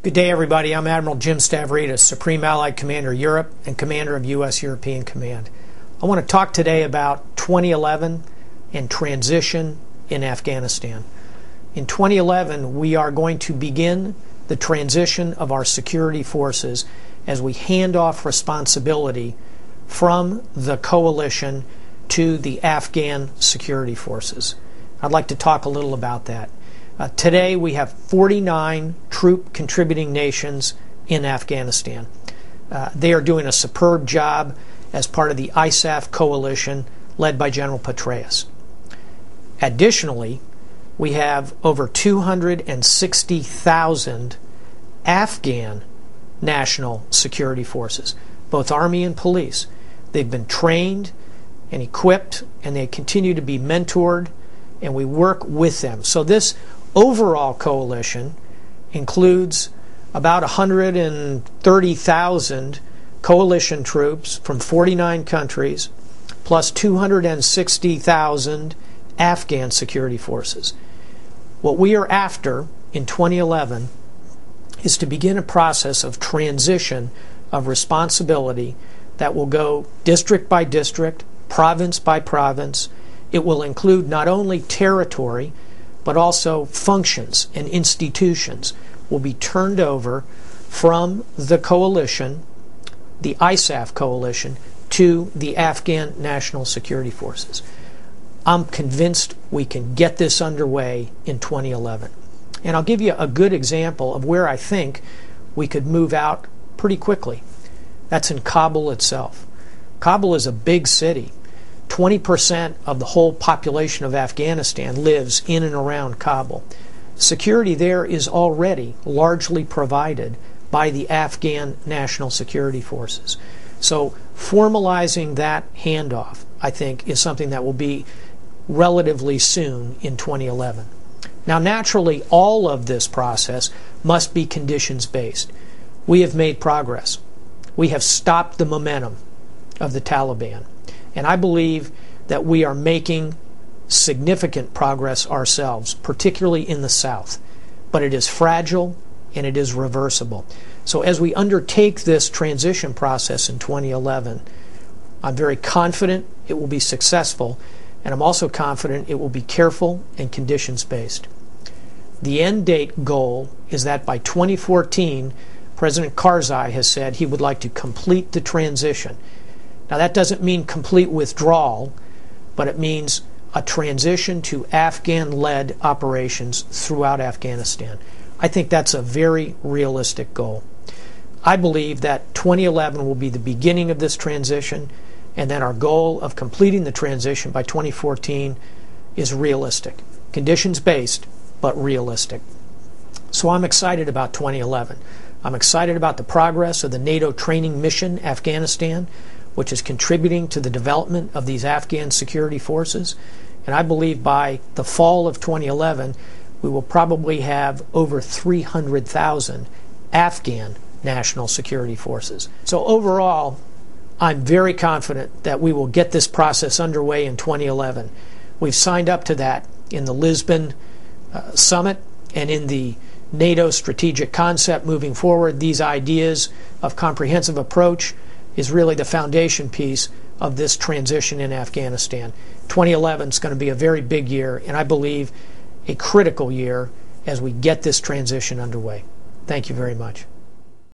Good day, everybody. I'm Admiral Jim Stavridis, Supreme Allied Commander Europe and Commander of U.S. European Command. I want to talk today about 2011 and transition in Afghanistan. In 2011, we are going to begin the transition of our security forces as we hand off responsibility from the coalition to the Afghan security forces. I'd like to talk a little about that. Uh, today, we have 49 troop contributing nations in Afghanistan. Uh, they are doing a superb job as part of the ISAF coalition led by General Petraeus. Additionally, we have over 260,000 Afghan national security forces, both Army and police. They've been trained and equipped, and they continue to be mentored, and we work with them. So, this overall coalition includes about 130,000 coalition troops from 49 countries, plus 260,000 Afghan security forces. What we are after in 2011 is to begin a process of transition of responsibility that will go district by district, province by province. It will include not only territory, but also functions and institutions will be turned over from the coalition, the ISAF coalition, to the Afghan National Security Forces. I'm convinced we can get this underway in 2011. And I'll give you a good example of where I think we could move out pretty quickly. That's in Kabul itself. Kabul is a big city. 20% of the whole population of Afghanistan lives in and around Kabul. Security there is already largely provided by the Afghan National Security Forces. So, formalizing that handoff, I think, is something that will be relatively soon in 2011. Now, naturally, all of this process must be conditions based. We have made progress. We have stopped the momentum of the Taliban. And I believe that we are making significant progress ourselves, particularly in the South. But it is fragile and it is reversible. So as we undertake this transition process in 2011, I'm very confident it will be successful, and I'm also confident it will be careful and conditions based. The end date goal is that by 2014, President Karzai has said he would like to complete the transition. Now, that doesn't mean complete withdrawal, but it means a transition to Afghan led operations throughout Afghanistan. I think that's a very realistic goal. I believe that 2011 will be the beginning of this transition, and that our goal of completing the transition by 2014 is realistic. Conditions based, but realistic. So I'm excited about 2011. I'm excited about the progress of the NATO training mission Afghanistan which is contributing to the development of these Afghan security forces. And I believe by the fall of 2011, we will probably have over 300,000 Afghan national security forces. So, overall, I'm very confident that we will get this process underway in 2011. We've signed up to that in the Lisbon uh, summit and in the NATO strategic concept moving forward. These ideas of comprehensive approach is really the foundation piece of this transition in Afghanistan. 2011 is going to be a very big year, and I believe a critical year as we get this transition underway. Thank you very much.